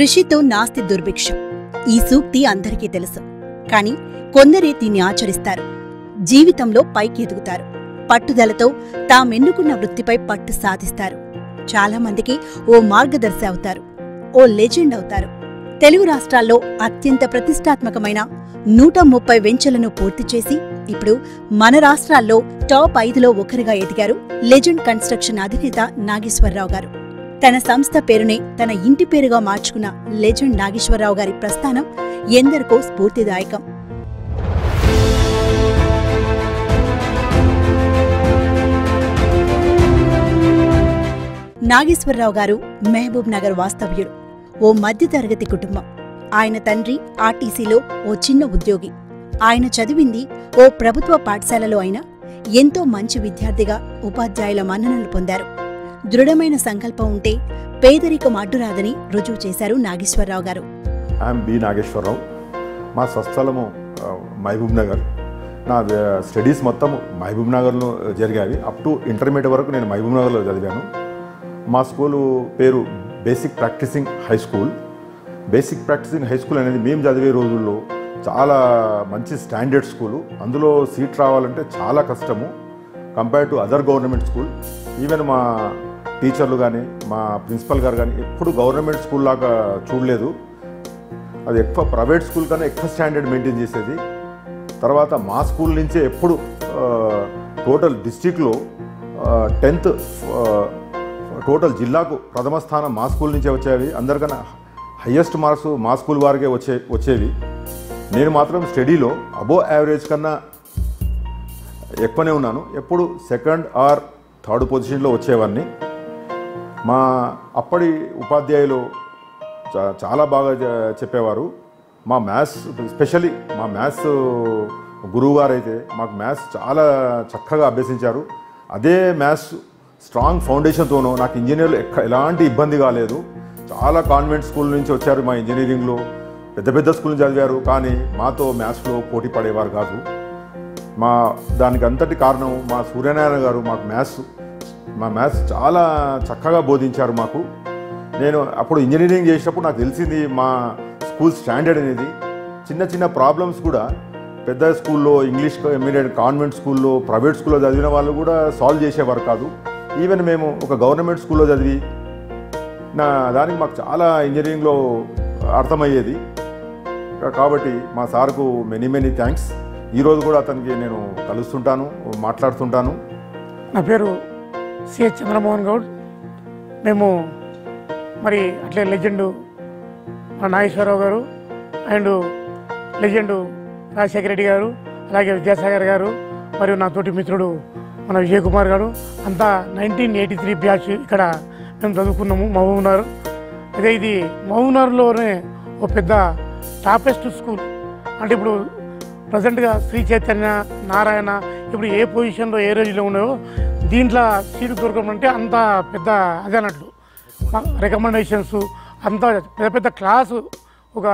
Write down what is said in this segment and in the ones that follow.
కృషితో నాస్తి దుర్భిక్షం. ఈ సూక్తి అందరికీ తెలుసు. కాని కొందరే దీన్ని ఆచరిస్తారు. జీవితంలో పైకి ఎదుగుతారు పట్టుదలతో తామెన్నుకున్న వృత్తిపై పట్టు సాధిస్తారు. చాలా మందికి ఓ మార్గదర్శి అవుతారు. ఓ లెజెండ్ అవుతారు. తెలుగు రాష్ట్రాల్లో అత్యంత ప్రతిష్టాత్మకమైన నూట ముప్పై వెంచలను పూర్తి చేసి ఇప్పుడు మన రాష్ట్రాల్లో టాప్ ఐదులో ఒకరిగా ఎదిగారు లెజెండ్ కన్స్ట్రక్షన్ అధినేత నాగేశ్వరరావు గారు. తన సంస్థ పేరునే తన ఇంటి పేరుగా మార్చుకున్న లెజెండ్ నాగేశ్వరరావు గారి ప్రస్థానం ఎందరికో స్ఫూర్తిదాయకం. నాగేశ్వరరావు గారు మహబూబ్ నగర్ వాస్తవ్యుడు ఓ మధ్యతరగతి కుటుంబం. ఆయన తండ్రి ఆర్టీసీలో ఓ చిన్న ఉద్యోగి. ఆయన చదివింది ఓ ప్రభుత్వ పాఠశాలలో అయినా ఎంతో మంచి విద్యార్థిగా ఉపాధ్యాయుల మన్ననలు పొందారు. దృఢమైన సంకల్పం ఉంటే పేదరికం అడ్డురాదని రుజువు చేశారు నాగేశ్వరరావు గారు. I'm B Nageswara Rao. మా స్వస్థలము మహబూబ్ నగర్. నా స్టడీస్ మొత్తం మహబూబ్ నగర్లో జరిగాయి. అప్ టు ఇంటర్మీడియట్ వరకు నేను మహబూబ్ నగర్లో చదివాను. మా స్కూలు పేరు basic practising high school basic practising high school అనేది మేము చదివే రోజుల్లో చాలా మంచి స్టాండర్డ్ స్కూలు అందులో సీట్ రావాలంటే చాలా కష్టము. Compare to other government school even మా టీచర్లు కానీ మా ప్రిన్సిపల్ గారు కానీ ఎప్పుడు గవర్నమెంట్ స్కూల్ లాగా చూడలేదు. అది ఎక్కువ ప్రైవేట్ స్కూల్ కన్నా ఎక్కువ స్టాండర్డ్ మెయింటైన్ చేసేది. తర్వాత మా స్కూల్ నుంచే ఎప్పుడు టోటల్ డిస్టిక్లో టెన్త్ టోటల్ జిల్లాకు ప్రథమ స్థానం మా స్కూల్ నుంచే వచ్చేవి. అందరికన్నా హయ్యెస్ట్ మార్క్స్ మా స్కూల్ వారికే వచ్చే వచ్చేవి. నేను మాత్రం స్టడీలో అబో యావరేజ్ కన్నా ఎక్కువనే ఉన్నాను. ఎప్పుడు సెకండ్ ఆర్ థర్డ్ పొజిషన్లో వచ్చేవాడిని మా అప్పటి ఉపాధ్యాయులు చాలా బాగా చెప్పేవారు. మా మ్యాథ్స్ స్పెషల్లీ మా మ్యాథ్స్ గురువు గారు అయితే మాకు మ్యాథ్స్ చాలా చక్కగా అభ్యసించారు. అదే మ్యాథ్స్ స్ట్రాంగ్ ఫౌండేషన్తోనూ నాకు ఇంజనీర్లు ఎక్క ఎలాంటి ఇబ్బంది కాలేదు. చాలా కాన్వెంట్ స్కూల్ నుంచి వచ్చారు మా ఇంజనీరింగ్లో. పెద్ద పెద్ద స్కూల్ చదివారు కానీ మాతో మ్యాథ్స్లో పోటీ పడేవారు కాదు. మా దానికి అంతటి కారణం మా సూర్యనారాయణ గారు మాకు మ్యాథ్స్ మా మ్యాథ్స్ చాలా చక్కగా బోధించారు మాకు. నేను అప్పుడు ఇంజనీరింగ్ చేసినప్పుడు నాకు తెలిసింది మా స్కూల్ స్టాండర్డ్ అనేది. చిన్న చిన్న ప్రాబ్లమ్స్ కూడా పెద్ద స్కూల్లో ఇంగ్లీష్ ఇమీడియట్ కాన్వెంట్ స్కూల్లో ప్రైవేట్ స్కూల్లో చదివిన వాళ్ళు కూడా సాల్వ్ చేసేవారు కాదు. ఈవెన్ మేము ఒక గవర్నమెంట్ స్కూల్లో చదివి నా దానికి మాకు చాలా ఇంజనీరింగ్లో అర్థమయ్యేది. కాబట్టి మా సార్కు మెనీ మెనీ థ్యాంక్స్. ఈరోజు కూడా అతనికి నేను కలుస్తుంటాను మాట్లాడుతుంటాను. నా పేరు సిహెచ్ చంద్రమోహన్ గౌడ్. మేము మరి అట్లే లెజెండు మా నాగేశ్వరరావు గారు అండ్ లెజెండు రాజశేఖర రెడ్డి గారు అలాగే విద్యాసాగర్ గారు మరియు నా తోటి మిత్రుడు మన విజయ్ కుమార్ గారు. అంతా నైన్టీన్ ఎయిటీ త్రీ బ్యాచ్ ఇక్కడ మేము చదువుకున్నాము మహబూబ్నగర్. అదే ఇది మహబూబ్నగర్లోనే ఒక పెద్ద టాపెస్ట్ స్కూల్. అంటే ఇప్పుడు ప్రజెంట్గా శ్రీ చైతన్య నారాయణ ఇప్పుడు ఏ పొజిషన్లో ఏ రోజులో ఉన్నాయో దీంట్లో సీటు దొరకడం అంటే అంత పెద్ద అదే అన్నట్లు. రికమెండేషన్స్ అంత పెద్ద పెద్ద క్లాసు ఒక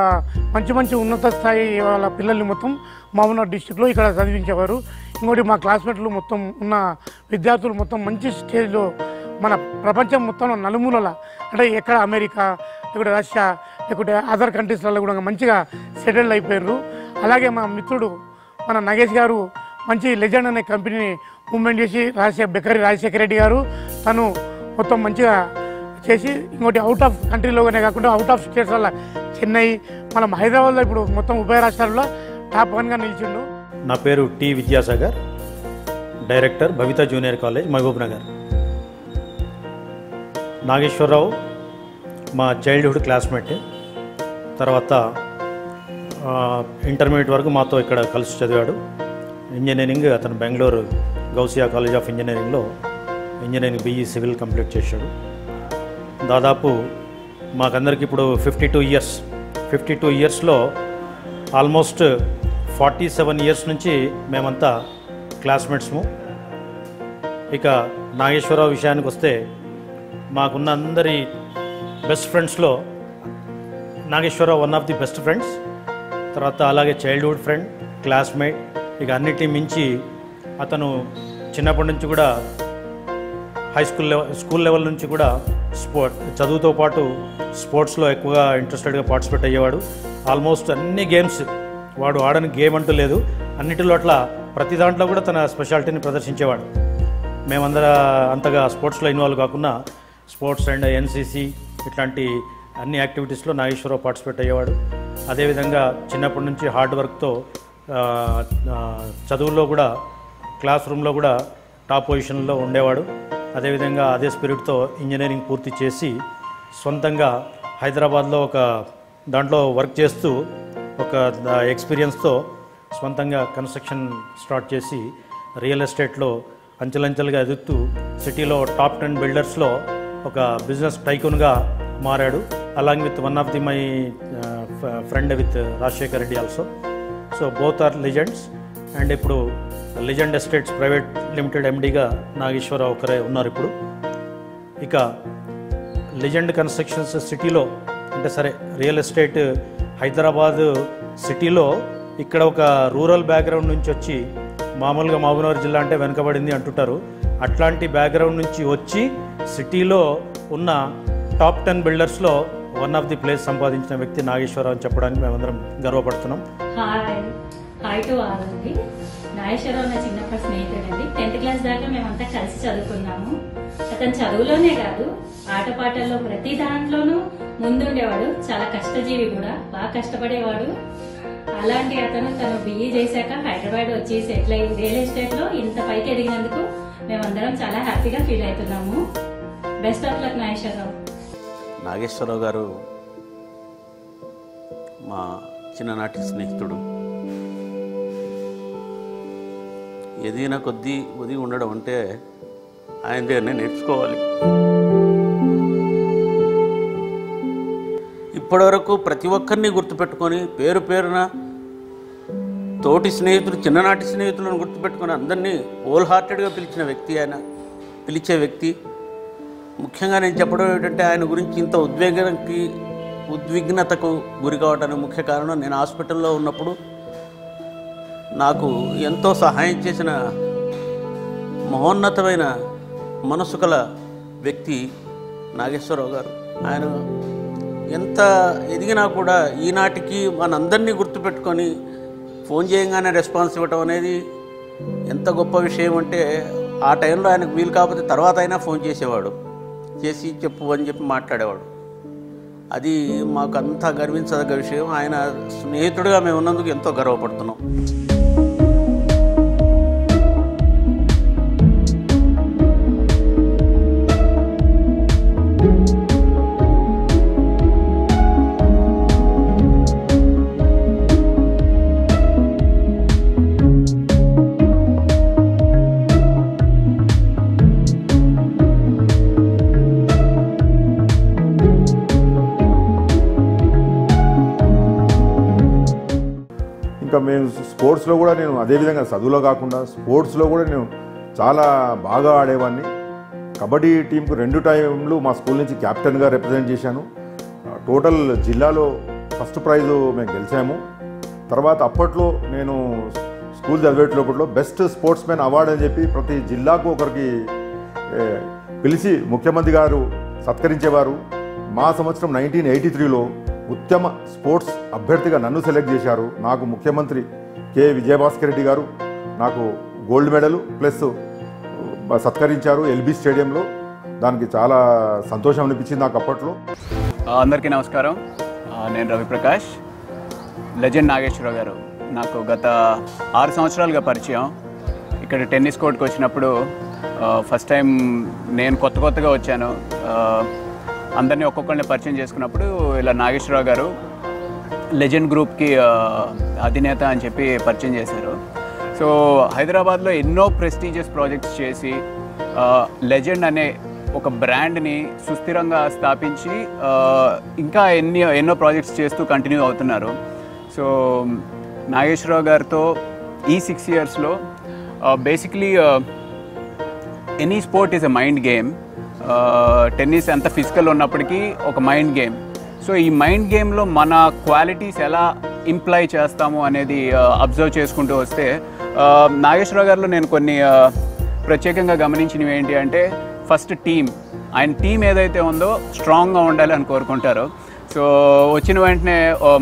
మంచి మంచి ఉన్నత స్థాయి వాళ్ళ పిల్లల్ని మొత్తం మామూలు డిస్టిక్లో ఇక్కడ చదివించేవారు. ఇంకోటి మా క్లాస్మేట్లు మొత్తం ఉన్న విద్యార్థులు మొత్తం మంచి స్టేజ్లో మన ప్రపంచం మొత్తం నలుమూలల. అంటే ఎక్కడ అమెరికా లేకుంటే రష్యా లేకుంటే అదర్ కంట్రీస్లలో కూడా మంచిగా సెటిల్ అయిపోయారు అలాగే మా మిత్రుడు మన నగేష్ గారు మంచి లెజెండ్ అనే కంపెనీని మూమెంట్ చేసి రాజశేఖర్ బెక్కరి రాజశేఖర రెడ్డి గారు తను మొత్తం మంచిగా చేసి ఇంకోటి అవుట్ ఆఫ్ కంట్రీలోనే కాకుండా అవుట్ ఆఫ్ స్టేట్స్ వల్ల చెన్నై మనం హైదరాబాద్లో ఇప్పుడు మొత్తం ఉభయ రాష్ట్రాల్లో టాప్ వన్గా నిలిచిండు. నా పేరు T Vidyasagar director Bhavitha junior college Mahabubnagar. Nageswara Rao మా చైల్డ్హుడ్ క్లాస్మేట్ తర్వాత ఇంటర్మీడియట్ వరకు మాతో ఇక్కడ కలిసి చదివాడు. ఇంజనీరింగ్ అతను బెంగళూరు గౌసియా కాలేజ్ ఆఫ్ ఇంజనీరింగ్లో ఇంజనీరింగ్ బీఈ సివిల్ కంప్లీట్ చేశాడు. దాదాపు మాకందరికి ఇప్పుడు fifty two years fifty two ఇయర్స్లో ఆల్మోస్ట్ ఫార్టీ సెవెన్ ఇయర్స్ నుంచి మేమంతా క్లాస్మేట్స్ము ఇక నాగేశ్వరరావు విషయానికి వస్తే మాకున్న అందరి బెస్ట్ ఫ్రెండ్స్లో Nageswara Rao one of the best friends తర్వాత అలాగే చైల్డ్హుడ్ ఫ్రెండ్ క్లాస్మేట్ ఇక అన్నిటి మించి అతను చిన్నప్పటి నుంచి కూడా high school level school level నుంచి కూడా స్పోర్ట్ చదువుతో పాటు స్పోర్ట్స్లో ఎక్కువగా ఇంట్రెస్టెడ్గా పార్టిసిపేట్ అయ్యేవాడు. ఆల్మోస్ట్ అన్ని గేమ్స్ వాడు ఆడని గేమ్ అంటూ లేదు. అన్నిటిలో అట్లా ప్రతి దాంట్లో కూడా తన స్పెషాలిటీని ప్రదర్శించేవాడు. మేమందర అంతగా స్పోర్ట్స్లో ఇన్వాల్వ్ కాకుండా స్పోర్ట్స్ అండ్ ఎన్సీసీ ఇట్లాంటి అన్ని యాక్టివిటీస్లో నాగేశ్వరరావు పార్టిసిపేట్ అయ్యేవాడు. అదేవిధంగా చిన్నప్పటి నుంచి హార్డ్ వర్క్తో చదువుల్లో కూడా క్లాస్ రూమ్లో కూడా టాప్ పొజిషన్లో ఉండేవాడు. అదేవిధంగా అదే స్పిరిట్తో ఇంజనీరింగ్ పూర్తి చేసి సొంతంగా హైదరాబాద్లో ఒక దాంట్లో వర్క్ చేస్తూ ఒక ఎక్స్పీరియన్స్తో సొంతంగా కన్స్ట్రక్షన్ స్టార్ట్ చేసి రియల్ ఎస్టేట్లో అంచెలంచెలుగా ఎదుగుతూ సిటీలో టాప్ టెన్ బిల్డర్స్లో ఒక బిజినెస్ టైకూన్గా మారాడు. Along with one of the my friend with Rajasekhar Reddy also so both are legends and ఇప్పుడు లెజెండ్ ఎస్టేట్స్ ప్రైవేట్ లిమిటెడ్ ఎండీగా నాగేశ్వరరావు ఒకరే ఉన్నారు ఇప్పుడు. ఇక లెజెండ్ కన్స్ట్రక్షన్స్ సిటీలో అంటే సరే రియల్ ఎస్టేట్ హైదరాబాద్ సిటీలో ఇక్కడ ఒక రూరల్ బ్యాక్గ్రౌండ్ నుంచి వచ్చి మామూలుగా మహబూబ్నగర్ జిల్లా అంటే వెనుకబడింది అంటుంటారు. అట్లాంటి బ్యాక్గ్రౌండ్ నుంచి వచ్చి సిటీలో ఉన్న టాప్ టెన్ బిల్డర్స్లో వన్ ఆఫ్ ది ప్లేస్ సంపాదించిన వ్యక్తి నాగేశ్వరరావు అని చెప్పడానికి మేమందరం గర్వపడుతున్నాం. హాయ్ హాయ్ టు ఆల్ అండి నాగేశ్వరరావు నా చిన్నప్పటి స్నేహితుడండి టెన్త్ క్లాస్ దాకా మేమంతా కలిసి చదువుకున్నాము. అతను చదువులోనే కాదు ఆటపాటల్లో ప్రతి దాంట్లోనూ ముందుండేవాడు. చాలా కష్టజీవి కూడా బాగా కష్టపడేవాడు. అలాంటి అతను తను బిఈ చేశాక హైదరాబాద్ వచ్చి సెటిల్ అయ్యి రియల్ ఎస్టేట్లో ఇంత పైకి ఎదిగినందుకు మేమందరం చాలా హ్యాపీగా ఫీల్ అవుతున్నాము. Best of luck Nageswara Rao. Nageswara Rao garu మా చిన్ననాటి స్నేహితుడు. ఎదిగిన కొద్దీ ఒదిగి ఉండడం అంటే ఆయన దగ్గరనే నేర్చుకోవాలి. ఇప్పటివరకు ప్రతి ఒక్కరిని గుర్తుపెట్టుకొని పేరు పేరున తోటి స్నేహితులు చిన్ననాటి స్నేహితులను గుర్తుపెట్టుకొని అందరినీ హోల్ హార్టెడ్గా పిలిచిన వ్యక్తి ఆయన పిలిచే వ్యక్తి. ముఖ్యంగా నేను చెప్పడం ఏంటంటే ఆయన గురించి ఇంత ఉద్వేగానికి ఉద్విగ్నతకు గురి కావడానికి ముఖ్య కారణం నేను హాస్పిటల్లో ఉన్నప్పుడు నాకు ఎంతో సహాయం చేసిన మహోన్నతమైన మనసు గల వ్యక్తి నాగేశ్వరరావు గారు. ఆయన ఎంత ఎదిగినా కూడా ఈనాటికి మనందరినీ గుర్తుపెట్టుకొని ఫోన్ చేయగానే రెస్పాన్స్ ఇవ్వటం అనేది ఎంత గొప్ప విషయం అంటే ఆ టైంలో ఆయనకు వీలు కాకపోతే తర్వాత అయినా ఫోన్ చేసేవాడు. చేసి చెప్పు అని చెప్పి మాట్లాడేవాడు. అది మాకు అంతా గర్వించదగ్గ విషయం. ఆయన స్నేహితుడిగా మేము ఉన్నందుకు ఎంతో గర్వపడుతున్నాం. స్పోర్ట్స్లో కూడా నేను అదేవిధంగా చదువులో కాకుండా స్పోర్ట్స్లో కూడా నేను చాలా బాగా ఆడేవాడిని కబడ్డీ టీంకు రెండు టైంలు మా స్కూల్ నుంచి క్యాప్టెన్గా రిప్రజెంట్ చేశాను. టోటల్ జిల్లాలో ఫస్ట్ ప్రైజు మేము గెలిచాము. తర్వాత అప్పట్లో నేను స్కూల్ చదివేటప్పుడు బెస్ట్ స్పోర్ట్స్ మ్యాన్ అవార్డు అని చెప్పి ప్రతి జిల్లాకు ఒకరికి పిలిచి ముఖ్యమంత్రి గారు సత్కరించేవారు. మా సంవత్సరం నైన్టీన్ ఎయిటీ త్రీలో ఉత్తమ స్పోర్ట్స్ అభ్యర్థిగా నన్ను సెలెక్ట్ చేశారు. నాకు ముఖ్యమంత్రి కె విజయభాస్కర్ రెడ్డి గారు నాకు గోల్డ్ మెడల్ ప్లస్ సత్కరించారు ఎల్బీ స్టేడియంలో. దానికి చాలా సంతోషం అనిపించింది నాకు అప్పట్లో. అందరికీ నమస్కారం. నేను రవిప్రకాష్. లెజెండ్ నాగేశ్వరరావు గారు నాకు గత ఆరు సంవత్సరాలుగా పరిచయం. ఇక్కడ టెన్నిస్ కోర్ట్కి వచ్చినప్పుడు ఫస్ట్ టైం నేను కొత్త కొత్తగా వచ్చాను. అందరినీ ఒక్కొక్కరిని పరిచయం చేసుకున్నప్పుడు ఇలా నాగేశ్వరరావు గారు లెజెండ్ గ్రూప్కి అధినేత అని చెప్పి పరిచయం చేశారు. సో హైదరాబాద్లో ఎన్నో ప్రెస్టీజియస్ ప్రాజెక్ట్స్ చేసి లెజెండ్ అనే ఒక బ్రాండ్ని సుస్థిరంగా స్థాపించి ఇంకా ఎన్ని ఎన్నో ప్రాజెక్ట్స్ చేస్తూ కంటిన్యూ అవుతున్నారు. సో నాగేశ్వరరావు గారితో ఈ సిక్స్ ఇయర్స్లో basically any sport is a mind game. Tennis ఎంత ఫిజికల్ ఉన్నప్పటికీ ఒక మైండ్ గేమ్. సో ఈ మైండ్ గేమ్లో మన క్వాలిటీస్ ఎలా ఇంప్లై చేస్తాము అనేది అబ్జర్వ్ చేసుకుంటూ వస్తే నాగేశ్వరరావు గారిలో నేను కొన్ని ప్రత్యేకంగా గమనించినవి ఏంటి అంటే ఫస్ట్ టీం ఆయన టీం ఏదైతే ఉందో స్ట్రాంగ్గా ఉండాలి అని కోరుకుంటారు. సో వచ్చిన వెంటనే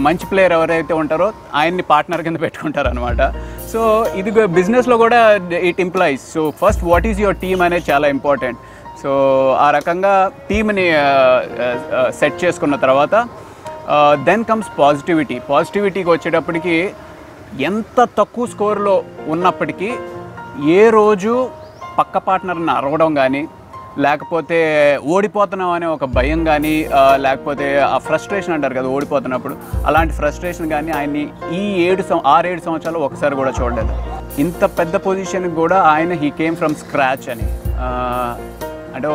మంచి ప్లేయర్ ఎవరైతే ఉంటారో ఆయన్ని పార్ట్నర్ కింద పెట్టుకుంటారు అనమాట సో ఇది బిజినెస్లో కూడా it employs so first what is your team అనేది చాలా ఇంపార్టెంట్. సో ఆ రకంగా టీమ్ని సెట్ చేసుకున్న తర్వాత దెన్ కమ్స్ పాజిటివిటీ పాజిటివిటీకి వచ్చేటప్పటికి ఎంత తక్కువ స్కోర్లో ఉన్నప్పటికీ ఏ రోజు పక్క పార్ట్నర్ని అరవడం కానీ లేకపోతే ఓడిపోతున్నాం అనే ఒక భయం కానీ లేకపోతే ఆ ఫ్రస్ట్రేషన్ అంటారు కదా ఓడిపోతున్నప్పుడు అలాంటి ఫ్రస్ట్రేషన్ కానీ ఆయన్ని ఈ ఏడు సం ఆరేడు సంవత్సరాలు ఒకసారి కూడా చూడలేదు. ఇంత పెద్ద పొజిషన్కి కూడా ఆయన హీ కేమ్ ఫ్రమ్ స్క్రాచ్ అని. అంటే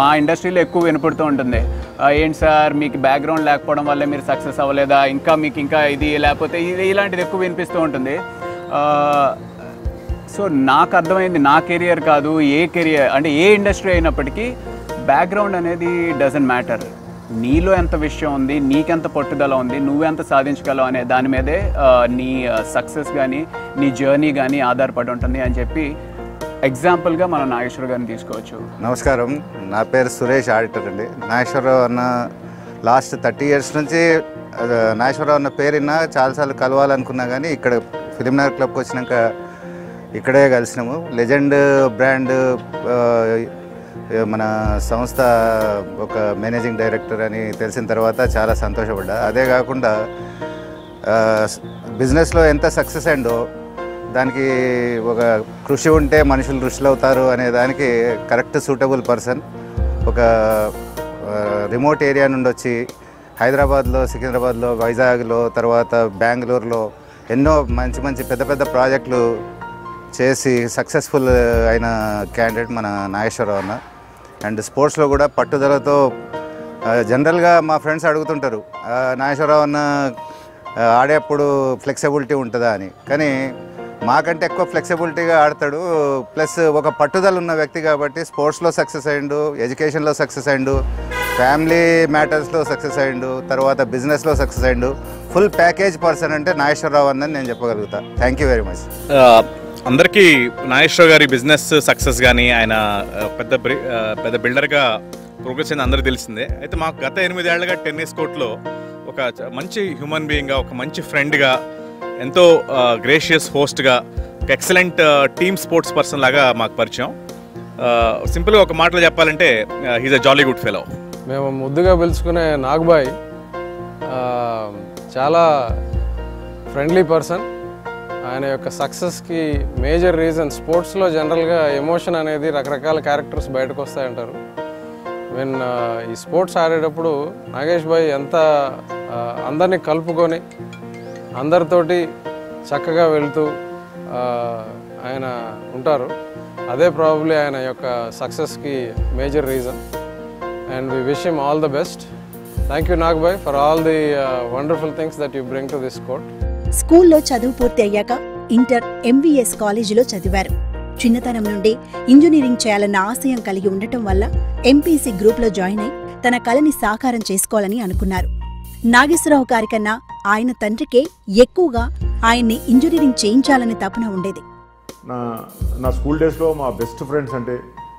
మా ఇండస్ట్రీలో ఎక్కువ వినపడుతూ ఉంటుంది. ఏంటి సార్ మీకు బ్యాక్గ్రౌండ్ లేకపోవడం వల్ల మీరు సక్సెస్ అవ్వలేదా? ఇంకా మీకు ఇంకా ఇది లేకపోతే ఇది ఇలాంటిది ఎక్కువ వినిపిస్తూ ఉంటుంది. సో నాకు అర్థమైంది నా కెరియర్ కాదు ఏ కెరియర్ అంటే ఏ ఇండస్ట్రీ అయినప్పటికీ బ్యాక్గ్రౌండ్ అనేది డజంట్ మ్యాటర్ నీలో ఎంత విషయం ఉంది నీకెంత పట్టుదల ఉంది నువ్వెంత సాధించగలవు అనే దాని మీదే నీ సక్సెస్ కానీ నీ జర్నీ కానీ ఆధారపడి ఉంటుంది అని చెప్పి ఎగ్జాంపుల్గా మనం నాగేశ్వర గారిని తీసుకోవచ్చు. నమస్కారం. నా పేరు సురేష్ ఆడిటర్ అండి. నాగేశ్వరరావు అన్న లాస్ట్ థర్టీ ఇయర్స్ నుంచి నాగేశ్వరరావు అన్న పేరు చాలాసార్లు కలవాలనుకున్నా కానీ ఇక్కడ ఫిలింనగర్ క్లబ్కి వచ్చినాక ఇక్కడే కలిసినాము. లెజెండ్ బ్రాండ్ మన సంస్థ ఒక మేనేజింగ్ డైరెక్టర్ అని తెలిసిన తర్వాత చాలా సంతోషపడ్డా. అదే కాకుండా బిజినెస్లో ఎంత సక్సెస్ అయిందో దానికి ఒక కృషి ఉంటే మనుషులు ఋషులు అవుతారు అనే దానికి కరెక్ట్ సూటబుల్ పర్సన్. ఒక రిమోట్ ఏరియా నుండి వచ్చి హైదరాబాద్లో సికింద్రాబాద్లో వైజాగ్లో తర్వాత బెంగళూరులో ఎన్నో మంచి మంచి పెద్ద పెద్ద ప్రాజెక్టులు చేసి సక్సెస్ఫుల్ అయిన క్యాండిడేట్ మన నాగేశ్వరరావు అన్న. అండ్ స్పోర్ట్స్లో కూడా పట్టుదలతో జనరల్గా మా ఫ్రెండ్స్ అడుగుతుంటారు నాగేశ్వరరావు అన్న ఆడేప్పుడు ఫ్లెక్సిబిలిటీ ఉంటుందా? అని. కానీ మాకంటే ఎక్కువ ఫ్లెక్సిబిలిటీగా ఆడతాడు. ప్లస్ ఒక పట్టుదల ఉన్న వ్యక్తి కాబట్టి స్పోర్ట్స్లో సక్సెస్ అయ్యిండు ఎడ్యుకేషన్లో సక్సెస్ అయ్యిండు ఫ్యామిలీ మ్యాటర్స్లో సక్సెస్ అయ్యిండు తర్వాత బిజినెస్లో సక్సెస్ అయ్యిండు. ఫుల్ ప్యాకేజ్ పర్సన్ అంటే నాగేశ్వరరావు అందని నేను చెప్పగలుగుతా. థ్యాంక్ యూ వెరీ మచ్ అందరికీ నాగేశ్వరరావు గారి బిజినెస్ సక్సెస్ కానీ ఆయన పెద్ద బ్రి- పెద్ద బిల్డర్గా ప్రోగ్రెస్ అయింది అందరూ తెలిసిందే. అయితే మాకు గత ఎనిమిదేళ్ళుగా టెన్నిస్ కోర్ట్లో ఒక మంచి హ్యూమన్ బీయింగ్గా ఒక మంచి ఫ్రెండ్గా ఎంతో గ్రేషియస్ హోస్ట్గా ఒక ఎక్సలెంట్ టీమ్ స్పోర్ట్స్ పర్సన్ లాగా మాకు పరిచయం. సింపుల్గా ఒక మాటలో చెప్పాలంటే he's a jolly good fellow మేము ముద్దుగా పిలుచుకునే నాగ్బాయ్ చాలా ఫ్రెండ్లీ పర్సన్ ఆయన యొక్క సక్సెస్కి మేజర్ రీజన్ స్పోర్ట్స్లో జనరల్గా ఎమోషన్ అనేది రకరకాల క్యారెక్టర్స్ బయటకు వస్తాయంటారు మీన్ ఈ స్పోర్ట్స్ ఆడేటప్పుడు నాగేష్ భాయ్ ఎంత అందరినీ కలుపుకొని అందరితోటి చక్కగా వెళ్తూ ఆయన ఉంటారు. అదే ప్రాబ్లీ ఆయన యొక్క సక్సెస్కి major reason and we wish him all the best thank you Nag bye for all the wonderful things that you bring to this court స్కూల్లో చదువు పూర్తి అయ్యాక ఇంటర్ ఎంవీఎస్ కాలేజీలో చదివారు. చిన్నతనం నుండి ఇంజనీరింగ్ చేయాలన్న ఆశయం కలిగి ఉండటం వల్ల ఎంపీసీ గ్రూప్లో జాయిన్ అయి తన కలని సాకారం చేసుకోవాలని అనుకున్నారు. నాగేశ్వరరావు గారికన్నా ఆయన తండ్రికే ఎక్కువగా ఆయన్ని ఇంజనీరింగ్ చేయించాలని తపన ఉండేది. నా నా స్కూల్ డేస్లో మా బెస్ట్ ఫ్రెండ్స్ అంటే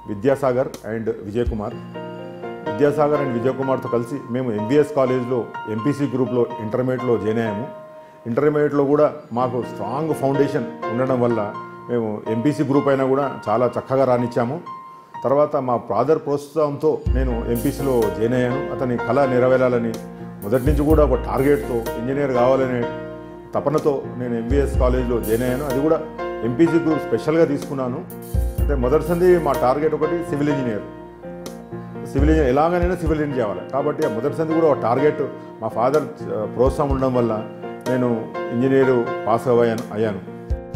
విద్యాసాగర్ అండ్ విజయ్ కుమార్ విద్యాసాగర్ అండ్ విజయ్ కుమార్తో కలిసి మేము ఎంబీఎస్ కాలేజ్లో ఎంపీసీ గ్రూప్లో ఇంటర్మీడియట్లో జాయిన్ అయ్యాము. ఇంటర్మీడియట్లో కూడా మాకు స్ట్రాంగ్ ఫౌండేషన్ ఉండడం వల్ల మేము ఎంపీసీ గ్రూప్ అయినా కూడా చాలా చక్కగా రాణించాము. తర్వాత మా ఫాదర్ ప్రోత్సాహంతో నేను ఎంపీసీలో జాయిన్ అయ్యాను. అతని కళ నెరవేరాలని మొదటి నుంచి కూడా ఒక టార్గెట్తో ఇంజనీర్ కావాలనే తపనతో నేను ఎంబీఎస్ కాలేజ్లో జాయిన్ అయ్యాను. అది కూడా ఎంపీసీ గ్రూప్ స్పెషల్గా తీసుకున్నాను. అంటే మొదటిసంది మా టార్గెట్ ఒకటి సివిల్ ఇంజనీర్. సివిల్ ఇంజనీర్ ఎలాగైనా సివిల్ ఇంజనీర్ చేయాలి. కాబట్టి మొదటిసంది కూడా ఒక టార్గెట్ మా ఫాదర్ ప్రోత్సాహం ఉండడం వల్ల నేను ఇంజనీరు పాస్ అవ్వాను అయ్యాను.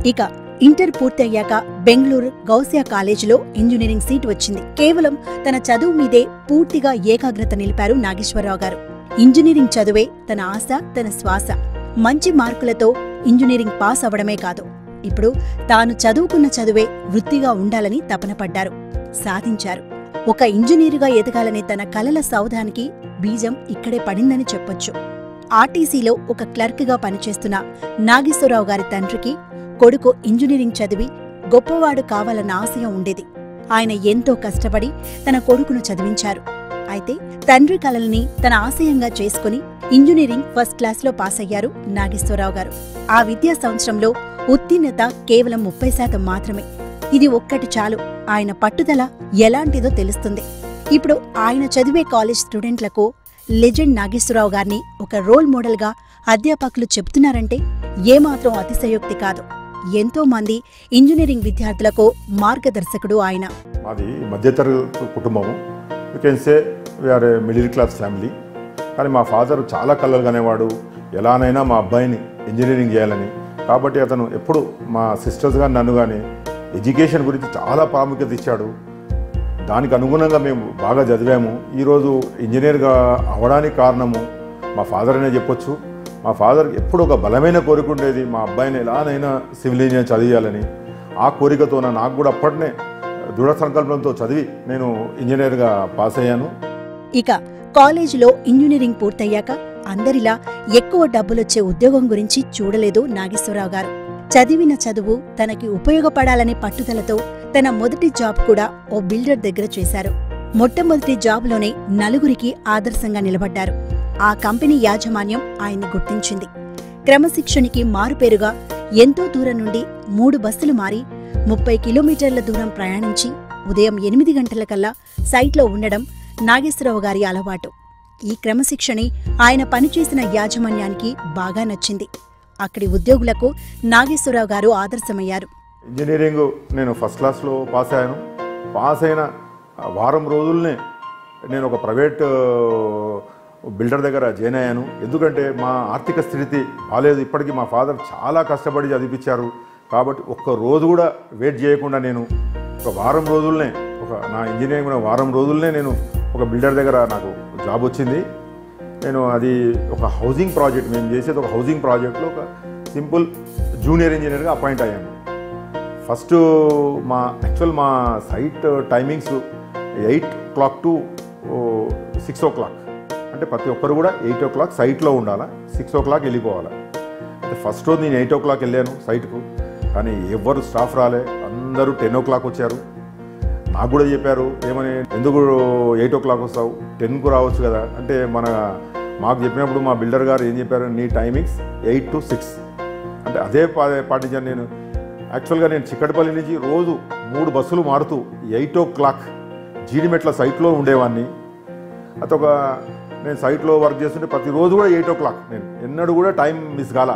ఇక ఇంటర్ పూర్తి అయ్యాక బెంగళూరు గౌసియా కాలేజీలో ఇంజనీరింగ్ సీట్ వచ్చింది. కేవలం తన చదువు మీదే పూర్తిగా ఏకాగ్రత నిలిపారు నాగేశ్వరరావు గారు. ఇంజనీరింగ్ చదువే తన ఆశ తన శ్వాస. మంచి మార్కులతో ఇంజనీరింగ్ పాస్ అవడమే కాదు. ఇప్పుడు తాను చదువుకున్న చదువే వృత్తిగా ఉండాలని తపనపడ్డారు సాధించారు. ఒక ఇంజనీరుగా ఎదగాలనే తన కలల సౌధానికి బీజం ఇక్కడే పడిందని చెప్పొచ్చు. ఆర్టీసీలో ఒక క్లర్క్గా పనిచేస్తున్న నాగేశ్వరరావు గారి తండ్రికి కొడుకు ఇంజనీరింగ్ చదివి గొప్పవాడు కావాలన్న ఆశయం ఉండేది. ఆయన ఎంతో కష్టపడి తన కొడుకును చదివించారు. అయితే తండ్రి కలల్ని తన ఆశయంగా చేసుకుని ఇంజనీరింగ్ ఫస్ట్ క్లాస్లో పాస్ అయ్యారు నాగేశ్వరరావు గారు. ఆ విద్యా సంవత్సరంలో ఉత్తీర్ణత కేవలం ముప్పై శాతం మాత్రమే. ఇది ఒక్కటి చాలు. ఆయన పట్టుదల ఎలాంటిదో తెలుస్తుంది. ఇప్పుడు ఆయన చదివే కాలేజ్ స్టూడెంట్లకు లెజెండ్ నాగేశ్వరరావు గారిని ఒక రోల్ మోడల్గా అధ్యాపకులు చెప్తున్నారంటే ఏమాత్రం అతిశయోక్తి కాదు. ఎంతో మంది ఇంజనీరింగ్ విద్యార్థులకు మార్గదర్శకుడు ఆయన. మాది మధ్యతరగతి కుటుంబము. You can say we are a middle class family కానీ మా ఫాదర్ చాలా కలలు కనేవాడు ఎలానైనా మా అబ్బాయిని ఇంజనీరింగ్ చేయాలని. కాబట్టి అతను ఎప్పుడు మా సిస్టర్స్ కానీ నన్ను కానీ ఎడ్యుకేషన్ గురించి చాలా ప్రాముఖ్యత ఇచ్చాడు. దానికి అనుగుణంగా మేము బాగా చదివాము. ఈరోజు ఇంజనీర్గా అవడానికి కారణము మా ఫాదర్ అనే చెప్పొచ్చు. మా ఫాదర్కి ఎప్పుడు ఒక బలమైన కోరిక ఉండేది. మా అబ్బాయిని ఎలానైనా సివిల్ ఇంజనీర్ చదివేయాలని. ఆ కోరికతో నాకు కూడా అప్పటినే దృఢ సంకల్పంతో చదివి నేను ఇంజనీర్గా పాస్ అయ్యాను. ఇక కాలేజీలో ఇంజనీరింగ్ పూర్తయ్యాక అందరిలా ఎక్కువ డబ్బులొచ్చే ఉద్యోగం గురించి చూడలేదు నాగేశ్వరరావు గారు. చదివిన చదువు తనకి ఉపయోగపడాలనే పట్టుదలతో తన మొదటి జాబ్ కూడా ఓ బిల్డర్ దగ్గర చేశారు. మొట్టమొదటి జాబ్లోనే నలుగురికి ఆదర్శంగా నిలబడ్డారు. ఆ కంపెనీ యాజమాన్యం ఆయన్ని గుర్తించింది. క్రమశిక్షణకి మారుపేరుగా ఎంతో దూరం నుండి మూడు బస్సులు మారి ముప్పై కిలోమీటర్ల దూరం ప్రయాణించి ఉదయం ఎనిమిది గంటలకల్లా సైట్లో ఉండడం నాగేశ్వరరావు గారి అలవాటు. ఈ క్రమశిక్షణి ఆయన పనిచేసిన యాజమాన్యానికి బాగా నచ్చింది. అక్కడి ఉద్యోగులకు నాగేశ్వరరావు గారు ఆదర్శమయ్యారు. ఇంజనీరింగ్ నేను ఫస్ట్ క్లాస్లో పాస్ అయ్యాను. పాస్ అయిన వారం రోజుల్నే నేను ఒక ప్రైవేట్ బిల్డర్ దగ్గర జాయిన్ అయ్యాను. ఎందుకంటే మా ఆర్థిక స్థితి బాలేదు. ఇప్పటికీ మా ఫాదర్ చాలా కష్టపడి చదివించారు. కాబట్టి ఒక్క రోజు కూడా వెయిట్ చేయకుండా నేను ఒక వారం రోజుల్నే ఒక నా ఇంజనీరింగ్ వారం రోజుల్నే నేను ఒక బిల్డర్ దగ్గర నాకు జాబ్ వచ్చింది. నేను అది ఒక హౌసింగ్ ప్రాజెక్ట్ మేము చేసేది ఒక హౌసింగ్ ప్రాజెక్ట్లో ఒక సింపుల్ జూనియర్ ఇంజనీర్గా అపాయింట్ అయ్యాను ఫస్ట్ మా యాక్చువల్ మా site timings eight clock to six o'clock. అంటే ప్రతి ఒక్కరు కూడా ఎయిట్ ఓ క్లాక్ సైట్లో ఉండాలా సిక్స్ ఓ క్లాక్ వెళ్ళిపోవాలి. అంటే ఫస్ట్ రోజు నేను ఎయిట్ ఓ క్లాక్ వెళ్ళాను సైట్కు. కానీ ఎవ్వరు స్టాఫ్ రాలే అందరూ టెన్ ఓ క్లాక్ వచ్చారు. నాకు కూడా చెప్పారు ఏమని? ఎందుకు ఎయిట్ ఓ క్లాక్ వస్తావు? టెన్కు రావచ్చు కదా. అంటే మన మాకు చెప్పినప్పుడు మా బిల్డర్ గారు ఏం చెప్పారు నీ టైమింగ్స్ ఎయిట్ టు సిక్స్. అంటే అదే పాటించాను నేను. యాక్చువల్గా నేను చిక్కడపల్లి నుంచి రోజు మూడు బస్సులు మారుతూ ఎయిట్ ఓ క్లాక్ జీడిమెట్ల సైట్లో ఉండేవాడిని అత ఒక నేను సైట్లో వర్క్ చేస్తుంటే ప్రతిరోజు కూడా ఎయిట్ ఓ క్లాక్ నేను. ఎన్నడూ కూడా టైం మిస్ కాల.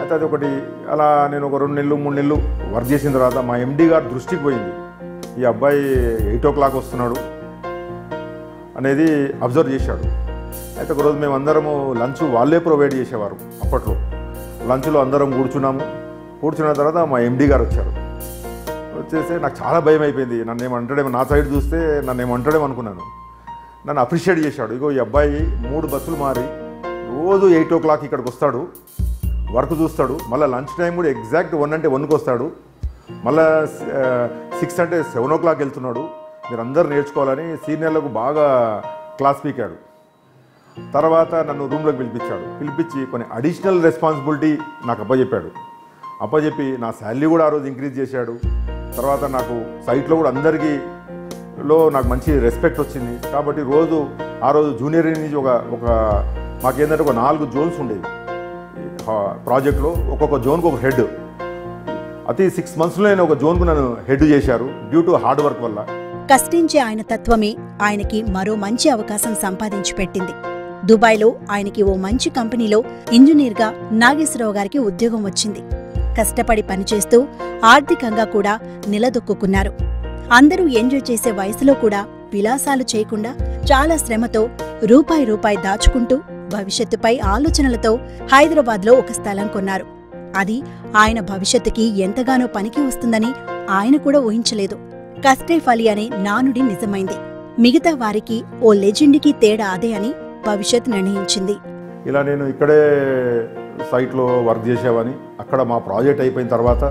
అయితే అది ఒకటి అలా నేను ఒక రెండు నెలలు మూడు నెలలు వర్క్ చేసిన తర్వాత మా ఎండీ గారు దృష్టికి పోయింది. ఈ అబ్బాయి ఎయిట్ ఓ క్లాక్ వస్తున్నాడు అనేది అబ్జర్వ్ చేశాడు. అయితే ఒకరోజు మేము అందరము లంచ్ వాళ్ళే ప్రొవైడ్ చేసేవారు అప్పట్లో. లంచ్లో అందరం కూర్చున్నాము. కూర్చున్న తర్వాత మా ఎండి గారు వచ్చారు. వచ్చేసి నాకు చాలా భయం అయిపోయింది. నన్ను ఏమంటాడేమో నా సైడ్ చూస్తే నన్ను ఏమంటాడేమో అనుకున్నాను. నన్ను అప్రిషియేట్ చేశాడు. ఇగో ఈ అబ్బాయి మూడు బస్సులు మారి రోజు ఎయిట్ ఓ క్లాక్ ఇక్కడికి వస్తాడు. వర్క్ చూస్తాడు. మళ్ళీ లంచ్ టైం కూడా ఎగ్జాక్ట్ వన్ అంటే వన్కి వస్తాడు. మళ్ళీ సిక్స్ అంటే సెవెన్ ఓ క్లాక్ వెళ్తున్నాడు. మీరు అందరు నేర్చుకోవాలని సీనియర్లకు బాగా క్లాస్ పీకాడు. తర్వాత నన్ను రూమ్లోకి పిలిపించాడు. పిలిపించి కొన్ని అడిషనల్ రెస్పాన్సిబిలిటీ నాకు అప్పచెప్పాడు అప్పచెప్పి నా శాలరీ కూడా ఆ రోజు ఇంక్రీజ్ చేశాడు. తర్వాత నాకు సైట్లో కూడా అందరికీ లో నాకు మంచి రెస్పెక్ట్ వచ్చింది. కాబట్టి రోజు ఆ రోజు జూనియర్ నుంచి ఒక ఒక మాకేంటంటే ఒక నాలుగు జోన్స్ ఉండేవి. ప్రాజెక్ట్లో ఒక్కొక్క జోన్కి ఒక హెడ్. అతి సిక్స్ మంత్స్లో ఒక జోన్కు నన్ను హెడ్ చేశారు డ్యూ టు హార్డ్ వర్క్ వల్ల. కష్టించే ఆయన తత్వమే ఆయనకి మరో మంచి అవకాశం సంపాదించి పెట్టింది. దుబాయ్లో ఆయనకి ఓ మంచి కంపెనీలో ఇంజనీర్గా నాగేశ్వరరావు గారికి ఉద్యోగం వచ్చింది. కష్టపడి పనిచేస్తూ ఆర్థికంగా కూడా నిలదొక్కున్నారు అందరూ ఎంజాయ్ చేసే వయసులో కూడా విలాసాలు చేయకుండా చాలా శ్రమతో రూపాయి రూపాయి దాచుకుంటూ భవిష్యత్తుపై ఆలోచనలతో హైదరాబాద్లో ఒక స్థలం కొన్నారు. అది ఆయన భవిష్యత్తుకి ఎంతగానో పనికి వస్తుందని ఆయన కూడా ఊహించలేదు. కష్టే అలీ అనే నానుడి నిజమైంది. మిగతా వారికి ఓ లెజెండ్కి తేడా అదే అని భవిష్యత్ నిర్ణయించింది. ఇలా నేను ఇక్కడే సైట్లో వర్క్ చేసేవాని అక్కడ మా ప్రాజెక్ట్ అయిపోయిన తర్వాత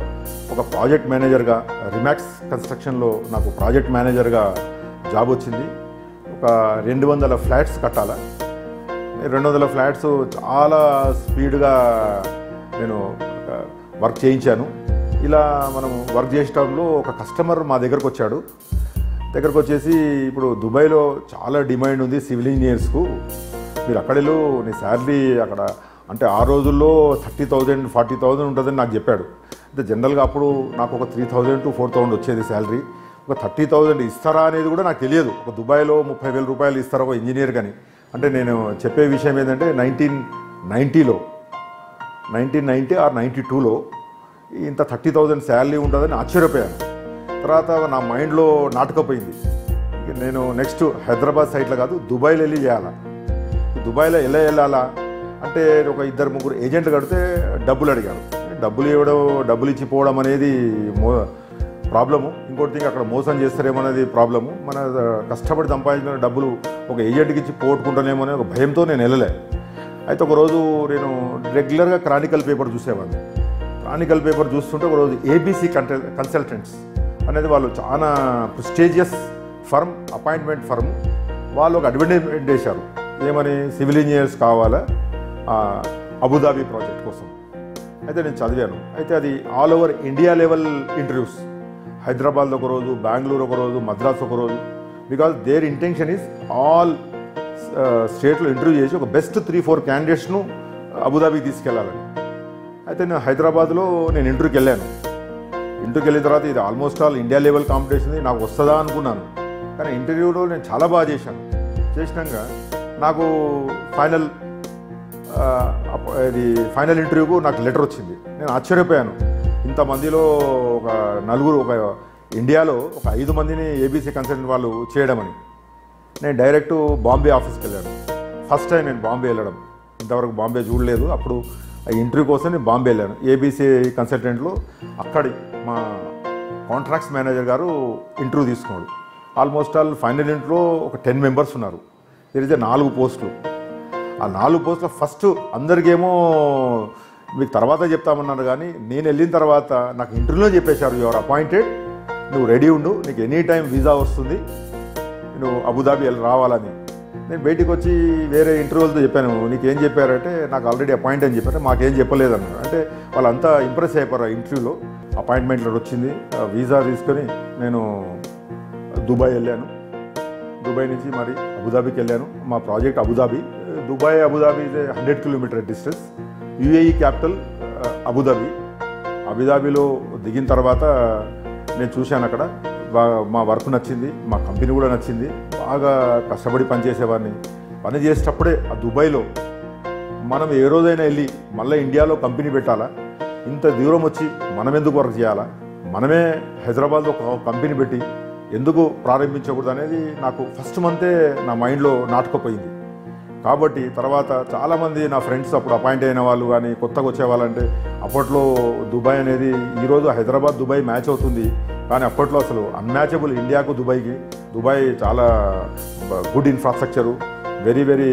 ఒక ప్రాజెక్ట్ మేనేజర్గా రిమాక్స్ కన్స్ట్రక్షన్లో నాకు ప్రాజెక్ట్ మేనేజర్గా జాబ్ వచ్చింది. ఒక రెండు వందల ఫ్లాట్స్ కట్టాలా. రెండు వందల ఫ్లాట్స్ చాలా స్పీడ్గా నేను వర్క్ చేయించాను. ఇలా మనం వర్క్ చేసేటప్పుడు ఒక కస్టమర్ మా దగ్గరకు వచ్చాడు. దగ్గరకు వచ్చేసి ఇప్పుడు దుబాయ్లో చాలా డిమాండ్ ఉంది సివిల్ ఇంజనీర్స్కు. మీరు అక్కడెళ్ళు నీ శాలరీ అక్కడ అంటే ఆ రోజుల్లో థర్టీ థౌజండ్ ఫార్టీ థౌజండ్ ఉంటుందని నాకు చెప్పాడు. అంటే జనరల్గా అప్పుడు నాకు ఒక three thousand to four thousand వచ్చేది శాలరీ. ఒక థర్టీ థౌజండ్ ఇస్తారా అనేది కూడా నాకు తెలియదు. ఒక దుబాయ్లో ముప్పై వేల రూపాయలు ఇస్తారా ఒక ఇంజనీర్ కానీ అంటే నేను చెప్పే విషయం ఏంటంటే నైన్టీన్ నైంటీలో నైన్టీన్ నైంటీ ఆర్ నైంటీ టూలో ఇంత థర్టీ థౌజండ్ శాలరీ ఉంటుందని ఆశ్చర్యపోయాను. తర్వాత నా మైండ్లో నాటకపోయింది నేను నెక్స్ట్ హైదరాబాద్ సైట్లో కాదు దుబాయ్లో వెళ్ళి చేయాలా? దుబాయ్లో ఎలా వెళ్ళాలా? అంటే ఒక ఇద్దరు ముగ్గురు ఏజెంట్లు కడితే డబ్బులు అడిగారు. డబ్బులు ఇవ్వడం డబ్బులు ఇచ్చి పోవడం అనేది మో ప్రాబ్లము. ఇంకోటి థింగ్ అక్కడ మోసం చేస్తారేమో అనేది ప్రాబ్లము. మన కష్టపడి సంపాదించిన డబ్బులు ఒక ఏజెంట్కి ఇచ్చి పోగొట్టుకుంటానేమో అనే ఒక భయంతో నేను వెళ్ళలే. అయితే ఒకరోజు నేను రెగ్యులర్గా క్రానికల్ పేపర్ చూసేవాడిని. క్రానికల్ పేపర్ చూస్తుంటే ఒకరోజు ఏబీసీ కంటె కన్సల్టెంట్స్ అనేది వాళ్ళు చాలా ప్రిస్టేజియస్ ఫర్మ్ అపాయింట్మెంట్ ఫర్మ్ వాళ్ళు ఒక అడ్వర్టైజ్మెంట్ చేశారు. ఏమని సివిల్ ఇంజనీర్స్ కావాలా? అబుదాబీ ప్రాజెక్ట్ కోసం. అయితే నేను చదివాను. అయితే అది all over India level interviews Hyderabad ఒక రోజు బెంగళూరు ఒక రోజు మద్రాస్ ఒక రోజు. Because their intention is all స్టేట్లో ఇంటర్వ్యూ చేసి ఒక బెస్ట్ త్రీ ఫోర్ క్యాండిడేట్స్ను అబుదాబికి తీసుకెళ్ళాలని. అయితే నేను హైదరాబాద్లో నేను ఇంటర్వ్యూకి వెళ్ళాను. ఇంటర్వ్యూకి వెళ్ళిన తర్వాత ఇది almost all India level competition నాకు వస్తుందా అనుకున్నాను. కానీ ఇంటర్వ్యూలో నేను చాలా బాగా చేశాను. చేసినాక నాకు ఫైనల్ ఇది ఫైనల్ ఇంటర్వ్యూకు నాకు లెటర్ వచ్చింది. నేను ఆశ్చర్యపోయాను. ఇంతమందిలో ఒక నలుగురు ఒక ఇండియాలో ఒక ఐదు మందిని ఏబీసీ కన్సల్టెంట్ వాళ్ళు చేయడం అని. నేను డైరెక్ట్ బాంబే ఆఫీస్కి వెళ్ళాను. ఫస్ట్ టైం నేను బాంబే వెళ్ళడం. ఇంతవరకు బాంబే చూడలేదు. అప్పుడు ఆ ఇంటర్వ్యూ కోసం నేను బాంబే వెళ్ళాను. ఏబీసీ కన్సల్టెంట్లో అక్కడి మా కాంట్రాక్ట్స్ మేనేజర్ గారు ఇంటర్వ్యూ తీసుకున్నాడు. ఆల్మోస్ట్ ఆల్ ఫైనల్ ఇంట్లో ఒక టెన్ మెంబర్స్ ఉన్నారు. తెలిసే నాలుగు పోస్టులు. ఆ నాలుగు పోస్టులు ఫస్ట్ అందరికేమో మీకు తర్వాత చెప్తామన్నారు కానీ నేను వెళ్ళిన తర్వాత నాకు ఇంటర్వ్యూలో చెప్పేశారు యువర్ అపాయింటెడ్ నువ్వు రెడీ ఉండు. నీకు ఎనీ టైం వీసా వస్తుంది. నువ్వు అబుదాబి వెళ్ళి రావాలని. నేను బయటికి వచ్చి వేరే ఇంటర్వ్యూలతో చెప్పాను నీకేం చెప్పారంటే నాకు ఆల్రెడీ అపాయింట్ అని చెప్పారు మాకేం చెప్పలేదన్నారు. అంటే వాళ్ళంతా ఇంప్రెస్ అయిపోయారు ఆ ఇంటర్వ్యూలో. అపాయింట్మెంట్ వచ్చింది వీసా తీసుకొని నేను దుబాయ్ వెళ్ళాను. దుబాయ్ నుంచి మరి అబుదాబికి వెళ్ళాను. మా project Abu Dhabi. Dubai Abu Dhabi ఇదే hundred kilometre distance UAE capital Abu Dhabi. అబుదాబిలో దిగిన తర్వాత నేను చూశాను అక్కడ. బాగా మా వర్క్ నచ్చింది మా కంపెనీ కూడా నచ్చింది. బాగా కష్టపడి పనిచేసేవాడిని. పని చేసేటప్పుడే ఆ దుబాయ్లో మనం ఏ రోజైనా వెళ్ళి మళ్ళీ ఇండియాలో కంపెనీ పెట్టాలా? ఇంత దూరం వచ్చి మనం ఎందుకు వర్క్ చేయాలా? మనమే హైదరాబాద్లో ఒక కంపెనీ పెట్టి ఎందుకు ప్రారంభించకూడదు అనేది నాకు ఫస్ట్ మంతే నా మైండ్లో నాటుకుపోయింది. కాబట్టి తర్వాత చాలామంది నా ఫ్రెండ్స్ అప్పుడు అపాయింట్ అయిన వాళ్ళు కానీ కొత్తగా వచ్చే వాళ్ళంటే అప్పట్లో దుబాయ్ అనేది ఈరోజు హైదరాబాద్ దుబాయ్ మ్యాచ్ అవుతుంది. కానీ అప్పట్లో అసలు అన్మ్యాచబుల్ ఇండియాకు దుబాయ్కి దుబాయ్ చాలా good infrastructure very very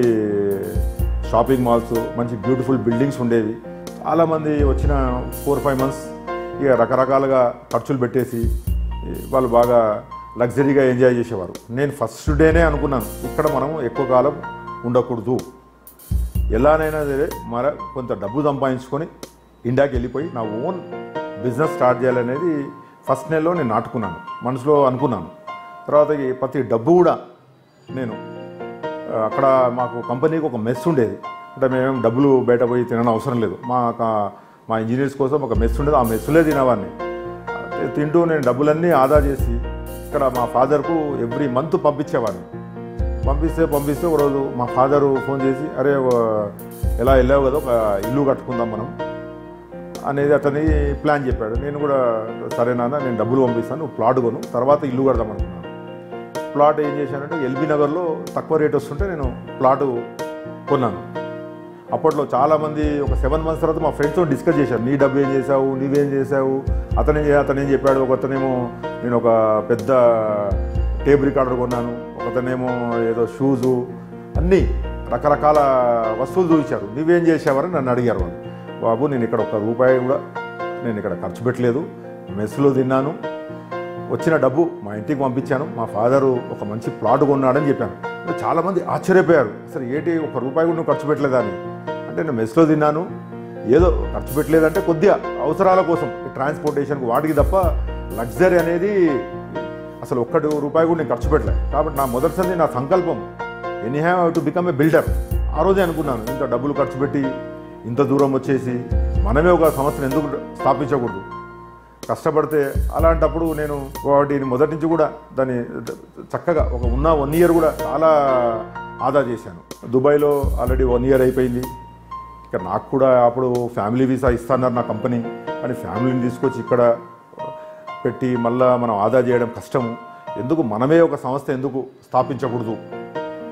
shopping malls మంచి బ్యూటిఫుల్ బిల్డింగ్స్ ఉండేవి. చాలామంది వచ్చిన ఫోర్ ఫైవ్ మంత్స్ ఇక రకరకాలుగా ఖర్చులు పెట్టేసి వాళ్ళు బాగా లగ్జరీగా ఎంజాయ్ చేసేవారు. నేను ఫస్ట్ డేనే అనుకున్నాను ఇక్కడ మనం ఎక్కువ కాలం ఉండకూడదు. ఎలానైనా సరే మర కొంత డబ్బు సంపాదించుకొని ఇండియాకి వెళ్ళిపోయి నా ఓన్ బిజినెస్ స్టార్ట్ చేయాలనేది ఫస్ట్ నెలలో నేను నాటుకున్నాను మనసులో అనుకున్నాను. తర్వాత ప్రతి డబ్బు కూడా నేను అక్కడ మాకు కంపెనీకి ఒక మెస్ ఉండేది. అంటే మేమేం డబ్బులు బయట పోయి తినడం అవసరం లేదు. మా మా ఇంజనీర్స్ కోసం ఒక మెస్ ఉండేది ఆ మెస్సులే తినేవాడిని. తింటూ నేను డబ్బులన్నీ ఆదా చేసి ఇక్కడ మా ఫాదర్కు ఎవ్రీ మంత్ పంపించేవాడిని. పంపిస్తే పంపిస్తే ఒకరోజు మా ఫాదరు ఫోన్ చేసి అరే ఎలా వెళ్ళావు కదా ఒక ఇల్లు కట్టుకుందాం మనం. అనేది అతని ప్లాన్ చెప్పాడు. నేను కూడా సరే నాన్న నేను డబ్బులు పంపిస్తాను ప్లాట్ కొను తర్వాత ఇల్లు కడదాం అనుకున్నాను. ప్లాట్ ఏం చేశానంటే ఎల్బీ నగర్లో తక్కువ రేట్ వస్తుంటే నేను ప్లాటు కొన్నాను. అప్పట్లో చాలామంది ఒక సెవెన్ మంత్స్ తర్వాత మా ఫ్రెండ్స్తో డిస్కస్ చేశారు. నీ డబ్బు ఏం చేసావు నీవేం చేసావు అతనే అతనేం చెప్పాడు? ఒకతనేమో నేను ఒక పెద్ద టేబుల్ రికార్డర్ కొన్నాను. ఒకతనేమో ఏదో షూజు అన్నీ రకరకాల వస్తువులు చూపించారు. నువ్వేం చేసావని నన్ను అడిగారు వాళ్ళు. బాబు నేను ఇక్కడ ఒక రూపాయి కూడా నేను ఇక్కడ ఖర్చు పెట్టలేదు. మెస్సులో తిన్నాను. వచ్చిన డబ్బు మా ఇంటికి పంపించాను. మా ఫాదరు ఒక మంచి ప్లాట్ కొన్నాడని చెప్పాను. చాలామంది ఆశ్చర్యపోయారు. అసలు ఏంటి ఒక రూపాయి కూడా నువ్వు ఖర్చు పెట్టలేదా అని. అంటే నేను మెస్లో తిన్నాను. ఏదో ఖర్చు పెట్టలేదంటే కొద్దిగా అవసరాల కోసం ట్రాన్స్పోర్టేషన్కి వాటికి తప్ప లగ్జరీ అనేది అసలు ఒక్కటి రూపాయి కూడా నేను ఖర్చు పెట్టలే. కాబట్టి నా మొదటిసారి నా సంకల్పం any have to become a builder ఆ రోజే అనుకున్నాను ఇంత డబ్బులు ఖర్చు పెట్టి ఇంత దూరం వచ్చేసి మనమే ఒక సంస్థను ఎందుకు స్థాపించకూడదు? కష్టపడితే అలాంటప్పుడు నేను వాటిని మొదటి నుంచి కూడా దాన్ని చక్కగా ఒక ఉన్న వన్ ఇయర్ కూడా చాలా ఆదా చేశాను. దుబాయ్లో ఆల్రెడీ వన్ ఇయర్ అయిపోయింది. ఇక నాకు కూడా అప్పుడు ఫ్యామిలీ వీసా ఇస్తున్నారు నా కంపెనీ అని ఫ్యామిలీని తీసుకొచ్చి ఇక్కడ పెట్టి మళ్ళీ మనం ఆదా చేయడం కష్టము. ఎందుకు? మనమే ఒక సంస్థ ఎందుకు స్థాపించకూడదు?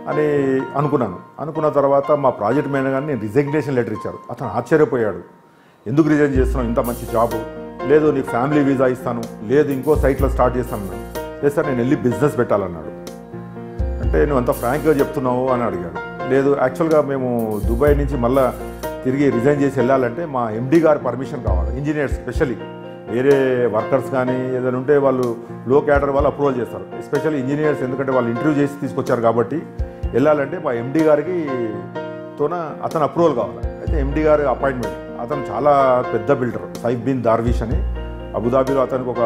అని అనుకున్నాను. అనుకున్న తర్వాత మా ప్రాజెక్ట్ మేనేజర్ నేను రిజగ్నేషన్ లెటర్ ఇచ్చారు. అతను ఆశ్చర్యపోయాడు. ఎందుకు రిజైన్ చేస్తున్నావు? ఇంత మంచి జాబు. లేదు నీకు ఫ్యామిలీ వీసా ఇస్తాను. లేదు ఇంకో సైట్లో స్టార్ట్ చేస్తాను లేదు సార్ నేను వెళ్ళి బిజినెస్ పెట్టాలన్నాడు. అంటే నువ్వు అంత ఫ్రాంక్గా చెప్తున్నావు? అని అడిగాడు. లేదు యాక్చువల్గా మేము దుబాయ్ నుంచి మళ్ళా తిరిగి రిజైన్ చేసి వెళ్ళాలంటే మా ఎండీ గారి పర్మిషన్ కావాలి. ఇంజనీర్స్ స్పెషల్లీ వేరే వర్కర్స్ కానీ ఏదైనా ఉంటే వాళ్ళు లో క్యాడర్ వాళ్ళు అప్రూవల్ చేస్తారు. ఎస్పెషల్లీ ఇంజనీర్స్ ఎందుకంటే వాళ్ళు ఇంటర్వ్యూ చేసి తీసుకొచ్చారు కాబట్టి వెళ్ళాలంటే మా ఎండి గారికి తోన అతను అప్రూవల్ కావాలి. అయితే ఎండి గారి అపాయింట్మెంట్ అతను చాలా పెద్ద బిల్డర్ సైఫ్ బిన్ దార్విష్ అని. అబుదాబిలో అతనికి ఒక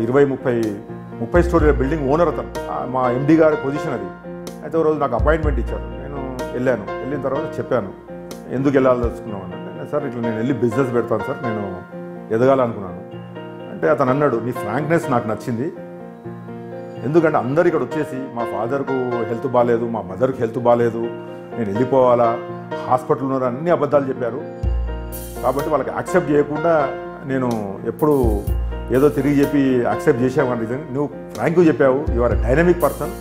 ఇరవై ముప్పై ముప్పై స్టోరీల బిల్డింగ్ ఓనర్ అతను. మా ఎండి గారి పొజిషన్ అది. అయితే ఒక రోజు నాకు అపాయింట్మెంట్ ఇచ్చారు. నేను వెళ్ళాను. వెళ్ళిన తర్వాత చెప్పాను. ఎందుకు వెళ్ళాలి అంటే సార్ ఇట్లా నేను వెళ్ళి బిజినెస్ పెడతాను సార్. నేను ఎదగాలనుకున్నాను. అంటే అతను అన్నాడు నీ ఫ్రాంక్నెస్ నాకు నచ్చింది. ఎందుకంటే అందరు ఇక్కడ వచ్చేసి మా ఫాదర్కు హెల్త్ బాగాలేదు మా మదర్కి హెల్త్ బాగాలేదు నేను వెళ్ళిపోవాలా హాస్పిటల్ ఉన్నారు అన్ని అబద్ధాలు చెప్పారు. కాబట్టి వాళ్ళకి యాక్సెప్ట్ చేయకుండా నేను ఎప్పుడు ఏదో తిరిగి చెప్పి యాక్సెప్ట్ చేసావు రీజన్ నువ్వు ఫ్రాంక్ చెప్పావు యు ఆర్ డైనమిక్ పర్సన్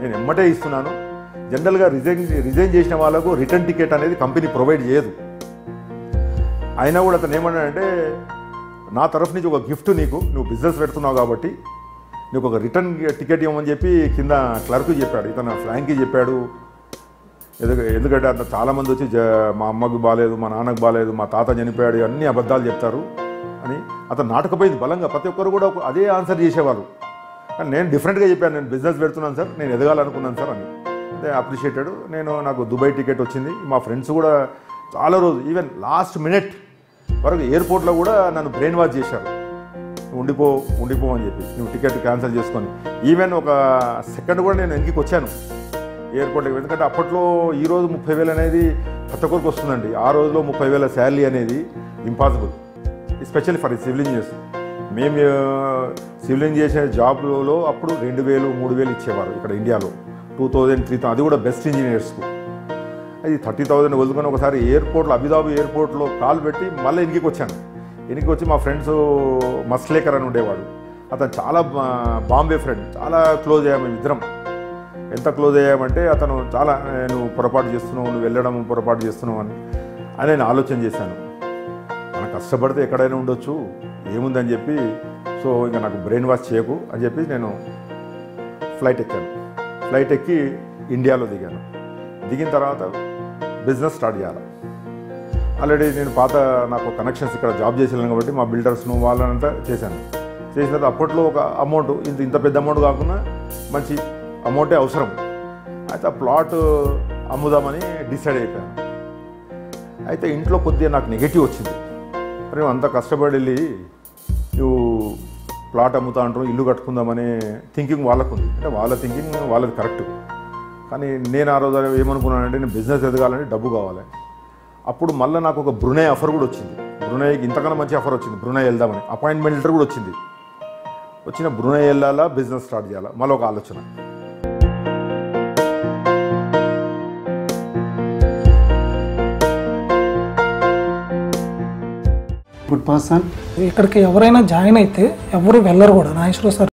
నేను ఎమ్మటే ఇస్తున్నాను. జనరల్గా రిజైన్ రిజైన్ చేసిన వాళ్ళకు రిటర్న్ టికెట్ అనేది కంపెనీ ప్రొవైడ్ చేయదు. అయినా కూడా అతను ఏమన్నాడంటే నా తరఫు నుంచి ఒక గిఫ్ట్ నీకు నువ్వు బిజినెస్ పెడుతున్నావు కాబట్టి నీకు ఒక రిటర్న్ టికెట్ ఇవ్వమని చెప్పి కింద క్లర్క్ చెప్పాడు ఇతను ఫ్రాంక్కి చెప్పాడు. ఎందుకు- ఎందుకంటే అంత చాలామంది వచ్చి జ మా అమ్మకు బాగాలేదు మా నాన్నకు బాగాలేదు మా తాత చనిపోయాడు అన్ని అబద్ధాలు చెప్తారు అని అతను నాటకపోయింది బలంగా. ప్రతి ఒక్కరు కూడా అదే ఆన్సర్ చేసేవారు కానీ నేను డిఫరెంట్గా చెప్పాను నేను బిజినెస్ పెడుతున్నాను సార్ నేను ఎదగాలనుకున్నాను సార్ అని. అదే అప్రిషియేటెడ్ నేను నాకు దుబాయ్ టికెట్ వచ్చింది మా ఫ్రెండ్స్ కూడా చాలా రోజు ఈవెన్ లాస్ట్ మినిట్ వరకు ఎయిర్పోర్ట్లో కూడా నన్ను బ్రెయిన్ వాష్ చేశారు. ఉండిపో ఉండిపో అని చెప్పి. నువ్వు టికెట్ క్యాన్సిల్ చేసుకొని. ఈవెన్ ఒక సెకండ్ కూడా నేను వెనక్కి వచ్చాను. ఎయిర్పోర్ట్కి ఎందుకంటే అప్పట్లో ఈ రోజు ముప్పై వేలు అనేది ప్రతి ఒక్కరికి వస్తుందండి. ఆ రోజులో ముప్పై వేల శాలరీ అనేది impossible especially for civil engineers మేము సివిల్ ఇంజనీర్ చేసే జాబ్లో అప్పుడు రెండు వేలు మూడు వేలు ఇచ్చేవారు ఇక్కడ ఇండియాలో. టూ థౌజండ్ త్రీ అది కూడా బెస్ట్ ఇంజనీర్స్కు. అది థర్టీ థౌజండ్ వదులుకొని ఒకసారి ఎయిర్పోర్ట్లో అబుదాబి ఎయిర్పోర్ట్లో కాల్ పెట్టి మళ్ళీ ఇంటికి వచ్చాను. ఇంటికి వచ్చి మా ఫ్రెండ్స్ మస్లేకర్ అని ఉండేవాడు. అతను చాలా బాంబే ఫ్రెండ్ చాలా క్లోజ్ అయ్యాము ఇద్దరం. ఎంత క్లోజ్ అయ్యామంటే అతను చాలా నువ్వు పొరపాటు చేస్తున్నావు నువ్వు వెళ్ళడం పొరపాటు చేస్తున్నావు అని అని నేను ఆలోచన చేశాను. మనం కష్టపడితే ఎక్కడైనా ఉండొచ్చు ఏముందని చెప్పి సో ఇంకా నాకు బ్రెయిన్ వాష్ చేయకు అని చెప్పి నేను ఫ్లైట్ ఎక్కాను. ఫ్లైట్ ఎక్కి ఇండియాలో దిగాను. దిగిన తర్వాత బిజినెస్ స్టార్ట్ చేయాలి. ఆల్రెడీ నేను పాత నాకు కనెక్షన్స్ ఇక్కడ జాబ్ చేసేలాను కాబట్టి మా బిల్డర్స్ను వాళ్ళనంతా చేశాను. చేసిన తర్వాత అప్పట్లో ఒక అమౌంట్ ఇంత ఇంత పెద్ద అమౌంట్ కాకుండా మంచి అమౌంటే అవసరం. అయితే ఆ ప్లాట్ అమ్ముదామని డిసైడ్ అయిపోయాను. అయితే ఇంట్లో కొద్దిగా నాకు నెగిటివ్ వచ్చింది. మరి అంత కష్టపడి వెళ్ళి నువ్వు ప్లాట్ అమ్ముతా అంటారు ఇల్లు కట్టుకుందామనే థింకింగ్ వాళ్ళకు ఉంది. అంటే వాళ్ళ థింకింగ్ వాళ్ళది కరెక్ట్ కానీ నేను ఆ రోజు ఏమనుకున్నానంటే నేను బిజినెస్ ఎదగాలంటే డబ్బు కావాలి. అప్పుడు మళ్ళీ నాకు ఒక బ్రునై ఆఫర్ కూడా వచ్చింది. బ్రునైకి ఇంతకన్నా మంచి ఆఫర్ వచ్చింది. బ్రునై వెళ్దామని. అపాయింట్మెంట్ లెటర్ కూడా వచ్చింది. వచ్చిన బ్రునై వెళ్ళాలా బిజినెస్ స్టార్ట్ చేయాలా? మళ్ళీ ఒక ఆలోచన. గుడ్ పర్సన్ ఇక్కడికి ఎవరైనా జాయిన్ అయితే ఎవరు వెళ్ళరు కూడా. నాగేశ్వర సార్